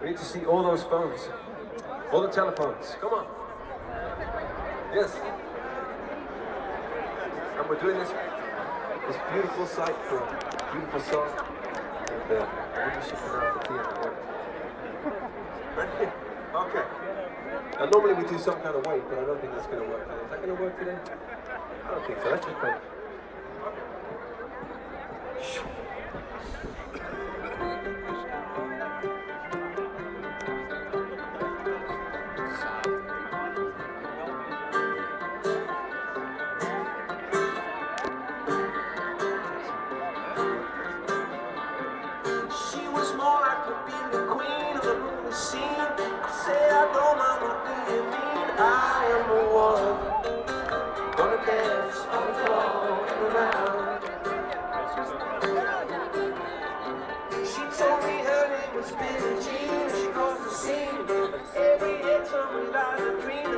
We need to see all those phones. All the telephones. Come on. Yes. And we're doing this this beautiful sight for beautiful song. And uh, we should pronounce the tea Ready? Okay. Now normally we do some kind of weight, but I don't think that's going to work today. Is that going to work today? I don't think so. Let's just play. Was more like a beauty queen of the movie scene. I say I don't mind what do you mean? I am the one gonna dance on the floor and around. She told me her name was Billie Jean. She caused the scene. Every day told me like a dream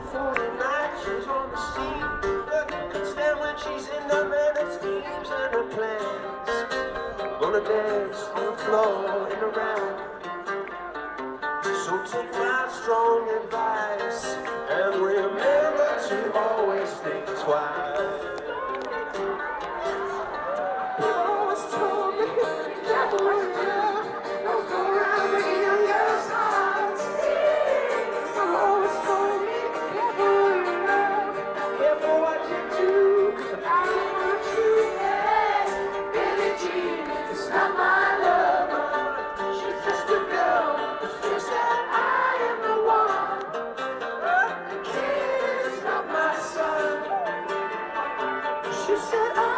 for on the scene. Nothing when she's in the schemes and her plans. Gonna dance on the floor. So take my strong advice and remember to always think twice. She said